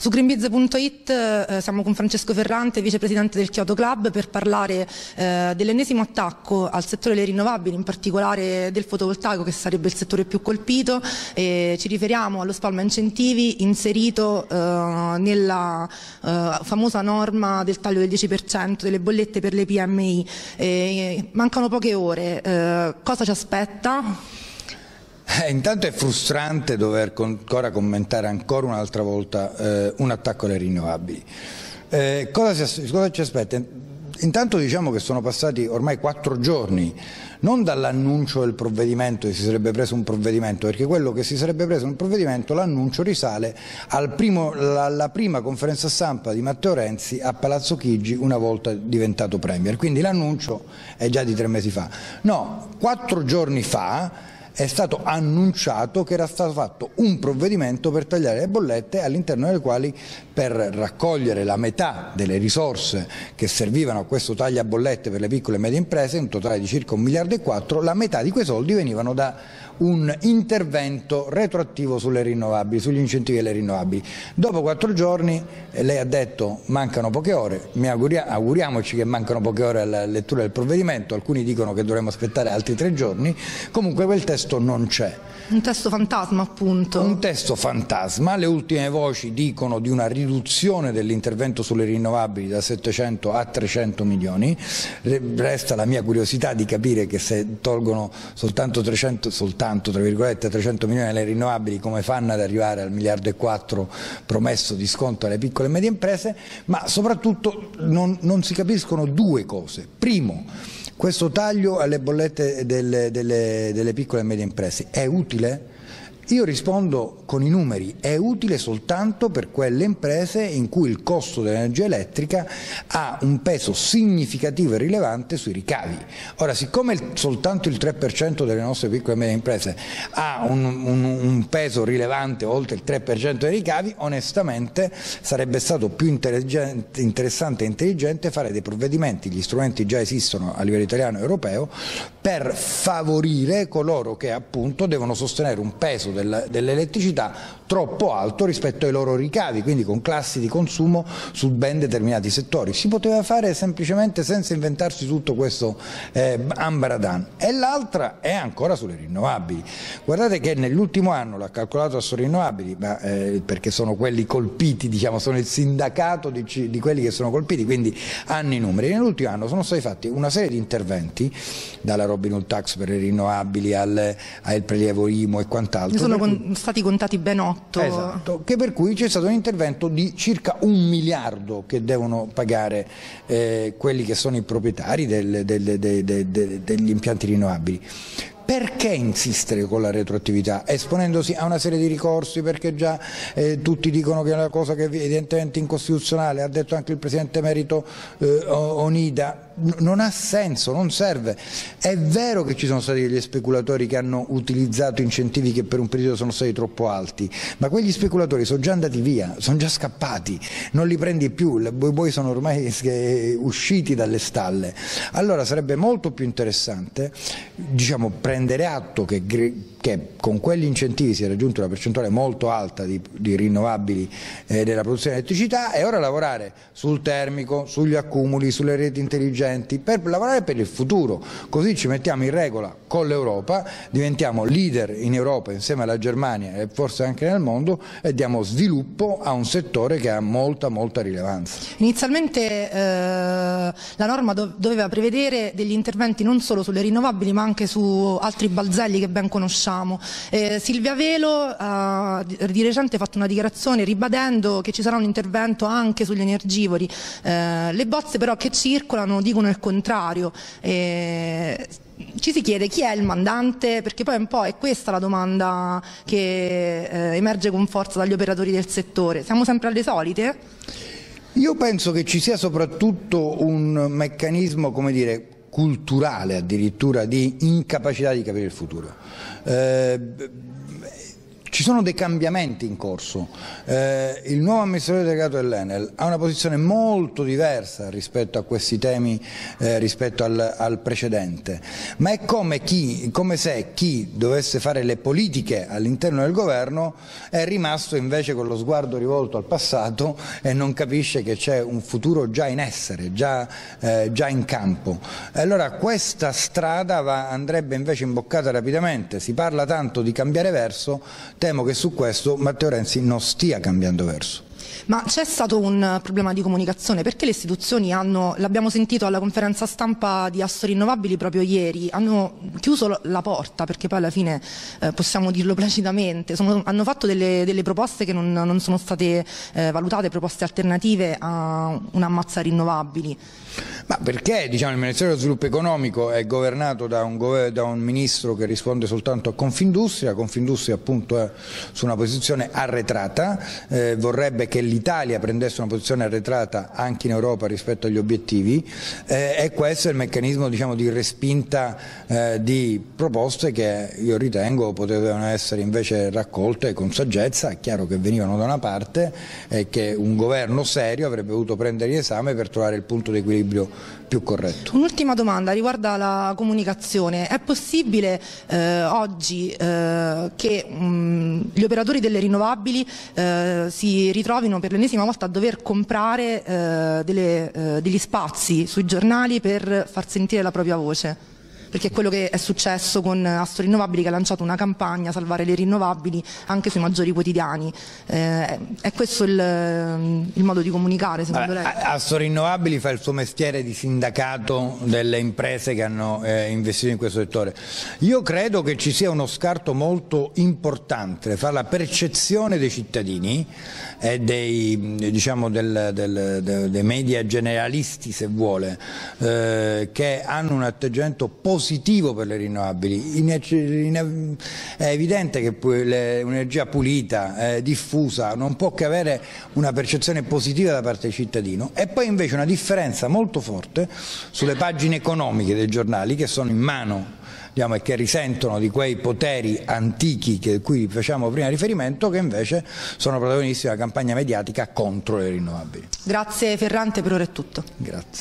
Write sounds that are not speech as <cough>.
Su greenbiz.it eh, siamo con Francesco Ferrante, vicepresidente del Kyoto Club, per parlare eh, dell'ennesimo attacco al settore delle rinnovabili, in particolare del fotovoltaico che sarebbe il settore più colpito. E ci riferiamo allo spalma incentivi inserito eh, nella eh, famosa norma del taglio del 10% delle bollette per le PMI. mancano poche ore, eh, cosa ci aspetta? Eh, intanto è frustrante dover ancora commentare ancora un'altra volta eh, un attacco alle rinnovabili. Eh, cosa, si, cosa ci aspetta? Intanto diciamo che sono passati ormai quattro giorni, non dall'annuncio del provvedimento che si sarebbe preso un provvedimento, perché quello che si sarebbe preso un provvedimento, l'annuncio risale alla prima conferenza stampa di Matteo Renzi a Palazzo Chigi una volta diventato Premier, quindi l'annuncio è già di tre mesi fa. No, quattro giorni fa è stato annunciato che era stato fatto un provvedimento per tagliare le bollette all'interno delle quali per raccogliere la metà delle risorse che servivano a questo taglia bollette per le piccole e medie imprese, un totale di circa un miliardo e quattro, la metà di quei soldi venivano da un intervento retroattivo sulle rinnovabili, sugli incentivi alle rinnovabili. Dopo quattro giorni eh, lei ha detto mancano poche ore, auguria, auguriamoci che mancano poche ore alla lettura del provvedimento, alcuni dicono che dovremmo aspettare altri tre giorni, comunque quel testo non c'è. Un testo fantasma appunto. Un testo fantasma, le ultime voci dicono di una riduzione dell'intervento sulle rinnovabili da 700 a 300 milioni, resta la mia curiosità di capire che se tolgono soltanto 300, soltanto, 300 milioni alle rinnovabili come fanno ad arrivare al miliardo e quattro promesso di sconto alle piccole e medie imprese, ma soprattutto non, non si capiscono due cose. Primo, questo taglio alle bollette delle, delle, delle piccole e medie imprese è utile? Io rispondo con i numeri, è utile soltanto per quelle imprese in cui il costo dell'energia elettrica ha un peso significativo e rilevante sui ricavi. Ora, siccome il, soltanto il 3% delle nostre piccole e medie imprese ha un, un, un, peso rilevante oltre il 3% dei ricavi, onestamente sarebbe stato più interessante e intelligente fare dei provvedimenti, gli strumenti già esistono a livello italiano e europeo, per favorire coloro che appunto devono sostenere un peso dell'elettricità troppo alto rispetto ai loro ricavi, quindi con classi di consumo su ben determinati settori. Si poteva fare semplicemente senza inventarsi tutto questo eh, ambaradan. E l'altra è ancora sulle rinnovabili. Guardate che nell'ultimo anno, l'ha calcolato su rinnovabili, ma, eh, perché sono quelli colpiti, diciamo, sono il sindacato di, di quelli che sono colpiti, quindi hanno i numeri. Nell'ultimo anno sono stati fatti una serie di interventi, dalla Robin Hood Tax per le rinnovabili al, al prelievo IMO e quant'altro. Sono cui... stati contati ben otto Esatto. esatto. che per cui c'è stato un intervento di circa un miliardo che devono pagare eh, quelli che sono i proprietari del, del, del, degli impianti rinnovabili. Perché insistere con la retroattività? Esponendosi a una serie di ricorsi perché già eh, tutti dicono che è una cosa che è evidentemente incostituzionale, ha detto anche il Presidente Merito eh, Onida, non ha senso, non serve. È vero che ci sono stati degli speculatori che hanno utilizzato incentivi che per un periodo sono stati troppo alti, ma quegli speculatori sono già andati via, sono già scappati, non li prendi più, i buoi sono ormai <laughs> usciti dalle stalle. Allora sarebbe molto più interessante diciamo, prendere atto che che con quegli incentivi si è raggiunta una percentuale molto alta di, di rinnovabili eh, della produzione di elettricità e ora lavorare sul termico, sugli accumuli, sulle reti intelligenti, per lavorare per il futuro, così ci mettiamo in regola con l'Europa, diventiamo leader in Europa insieme alla Germania e forse anche nel mondo e diamo sviluppo a un settore che ha molta molta rilevanza. Inizialmente eh, la norma do doveva prevedere degli interventi non solo sulle rinnovabili ma anche su altri balzelli che ben conosciamo facciamo. Eh, Silvia Velo ha di recente fatto una dichiarazione ribadendo che ci sarà un intervento anche sugli energivori. Eh, le bozze però che circolano dicono il contrario. Eh, ci si chiede chi è il mandante, perché poi un po' è questa la domanda che eh, emerge con forza dagli operatori del settore. Siamo sempre alle solite? Io penso che ci sia soprattutto un meccanismo, come dire, culturale addirittura di incapacità di capire il futuro. Eh, ci sono dei cambiamenti in corso. Eh, il nuovo amministratore delegato dell'Enel ha una posizione molto diversa rispetto a questi temi, eh, rispetto al, al, precedente, ma è come, chi, come se chi dovesse fare le politiche all'interno del governo è rimasto invece con lo sguardo rivolto al passato e non capisce che c'è un futuro già in essere, già, eh, già in campo. Allora questa strada va, andrebbe invece imboccata rapidamente, si parla tanto di cambiare verso, temo che su questo Matteo Renzi non stia cambiando verso. Ma c'è stato un problema di comunicazione perché le istituzioni hanno, l'abbiamo sentito alla conferenza stampa di Asso Rinnovabili proprio ieri, hanno chiuso la porta perché poi alla fine eh, possiamo dirlo placidamente, sono, hanno fatto delle, delle, proposte che non, non sono state eh, valutate, proposte alternative a un'ammazza rinnovabili. Ma perché diciamo, il Ministero dello Sviluppo Economico è governato da un, da un, ministro che risponde soltanto a Confindustria, Confindustria appunto è su una posizione arretrata, eh, vorrebbe che l'Italia prendesse una posizione arretrata anche in Europa rispetto agli obiettivi eh, e questo è il meccanismo diciamo, di respinta eh, di proposte che io ritengo potevano essere invece raccolte con saggezza, è chiaro che venivano da una parte e che un governo serio avrebbe dovuto prendere in esame per trovare il punto di equilibrio più corretto. Un'ultima domanda riguarda la comunicazione. È possibile eh, oggi eh, che mh, mm, gli operatori delle rinnovabili eh, si ritrovino per l'ennesima volta a dover comprare eh, delle, eh, degli spazi sui giornali per far sentire la propria voce? Perché è quello che è successo con Astro Rinnovabili che ha lanciato una campagna Salvare le rinnovabili anche sui maggiori quotidiani. Eh, è questo il, il, modo di comunicare secondo lei? Astro Rinnovabili fa il suo mestiere di sindacato delle imprese che hanno eh, investito in questo settore. Io credo che ci sia uno scarto molto importante fra la percezione dei cittadini e dei, diciamo, del, del, del, dei media generalisti se vuole eh, che hanno un atteggiamento positivo positivo per le rinnovabili. è evidente che un'energia pulita, eh, diffusa, non può che avere una percezione positiva da parte del cittadino e poi invece una differenza molto forte sulle pagine economiche dei giornali che sono in mano diciamo, e che risentono di quei poteri antichi a cui facciamo prima riferimento che invece sono protagonisti della campagna mediatica contro le rinnovabili. Grazie Ferrante, per ora è tutto. Grazie.